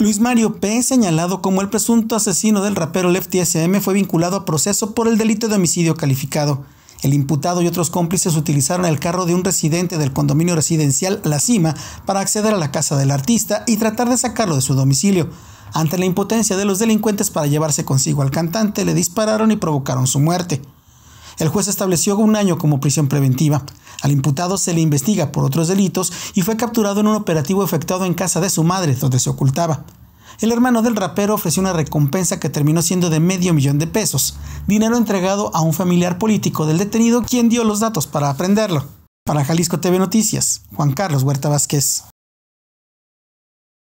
Luis Mario P., señalado como el presunto asesino del rapero Lefty SM, fue vinculado a proceso por el delito de homicidio calificado. El imputado y otros cómplices utilizaron el carro de un residente del condominio residencial La Cima para acceder a la casa del artista y tratar de sacarlo de su domicilio. Ante la impotencia de los delincuentes para llevarse consigo al cantante, le dispararon y provocaron su muerte. El juez estableció un año como prisión preventiva. Al imputado se le investiga por otros delitos y fue capturado en un operativo efectuado en casa de su madre, donde se ocultaba. El hermano del rapero ofreció una recompensa que terminó siendo de medio millón de pesos, dinero entregado a un familiar político del detenido quien dio los datos para aprenderlo. Para Jalisco TV Noticias, Juan Carlos Huerta Vázquez.